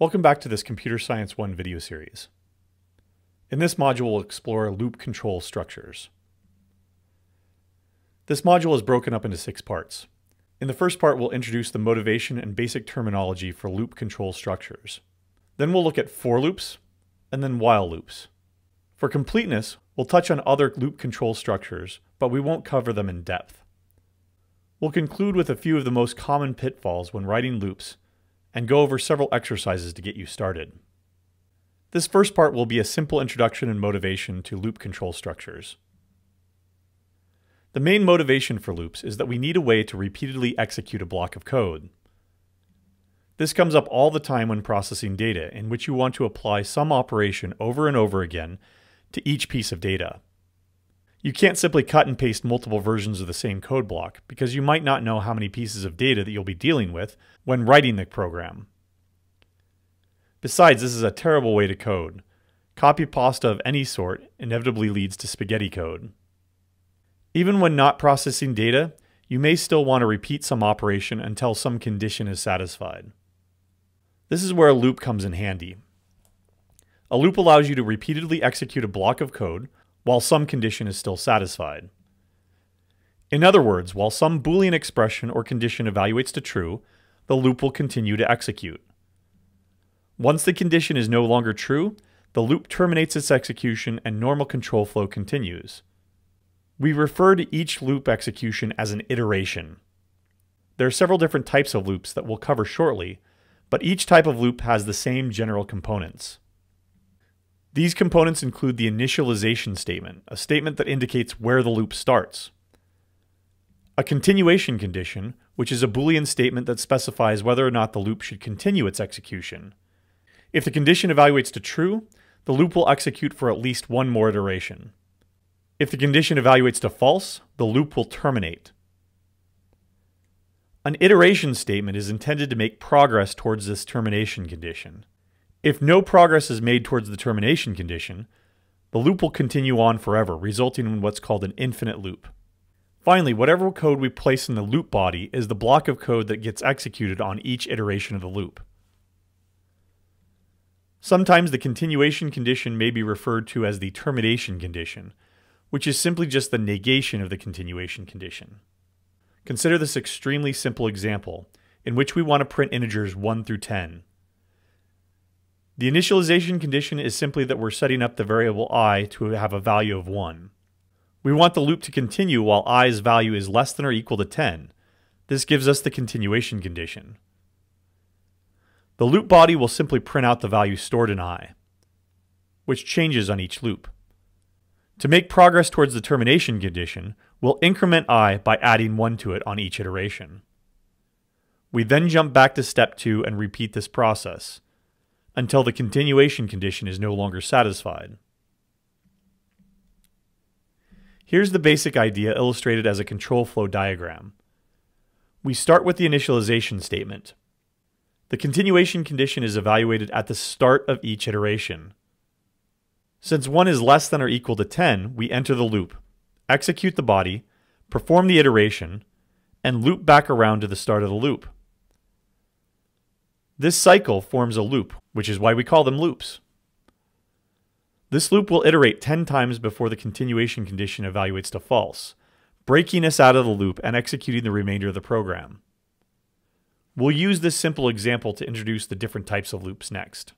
Welcome back to this Computer Science 1 video series. In this module, we'll explore loop control structures. This module is broken up into six parts. In the first part, we'll introduce the motivation and basic terminology for loop control structures. Then we'll look at for loops, and then while loops. For completeness, we'll touch on other loop control structures, but we won't cover them in depth. We'll conclude with a few of the most common pitfalls when writing loops and go over several exercises to get you started. This first part will be a simple introduction and motivation to loop control structures. The main motivation for loops is that we need a way to repeatedly execute a block of code. This comes up all the time when processing data, in which you want to apply some operation over and over again to each piece of data. You can't simply cut and paste multiple versions of the same code block because you might not know how many pieces of data that you'll be dealing with when writing the program. Besides, this is a terrible way to code. Copy pasta of any sort inevitably leads to spaghetti code. Even when not processing data, you may still want to repeat some operation until some condition is satisfied. This is where a loop comes in handy. A loop allows you to repeatedly execute a block of code while some condition is still satisfied. In other words, while some Boolean expression or condition evaluates to true, the loop will continue to execute. Once the condition is no longer true, the loop terminates its execution and normal control flow continues. We refer to each loop execution as an iteration. There are several different types of loops that we'll cover shortly, but each type of loop has the same general components. These components include the initialization statement, a statement that indicates where the loop starts. A continuation condition, which is a Boolean statement that specifies whether or not the loop should continue its execution. If the condition evaluates to true, the loop will execute for at least one more iteration. If the condition evaluates to false, the loop will terminate. An iteration statement is intended to make progress towards this termination condition. If no progress is made towards the termination condition, the loop will continue on forever, resulting in what's called an infinite loop. Finally, whatever code we place in the loop body is the block of code that gets executed on each iteration of the loop. Sometimes the continuation condition may be referred to as the termination condition, which is simply just the negation of the continuation condition. Consider this extremely simple example, in which we want to print integers 1 through 10. The initialization condition is simply that we're setting up the variable i to have a value of 1. We want the loop to continue while i's value is less than or equal to 10. This gives us the continuation condition. The loop body will simply print out the value stored in i, which changes on each loop. To make progress towards the termination condition, we'll increment i by adding 1 to it on each iteration. We then jump back to step 2 and repeat this process until the continuation condition is no longer satisfied. Here's the basic idea illustrated as a control flow diagram. We start with the initialization statement. The continuation condition is evaluated at the start of each iteration. Since 1 is less than or equal to 10, we enter the loop, execute the body, perform the iteration, and loop back around to the start of the loop. This cycle forms a loop, which is why we call them loops. This loop will iterate 10 times before the continuation condition evaluates to false, breaking us out of the loop and executing the remainder of the program. We'll use this simple example to introduce the different types of loops next.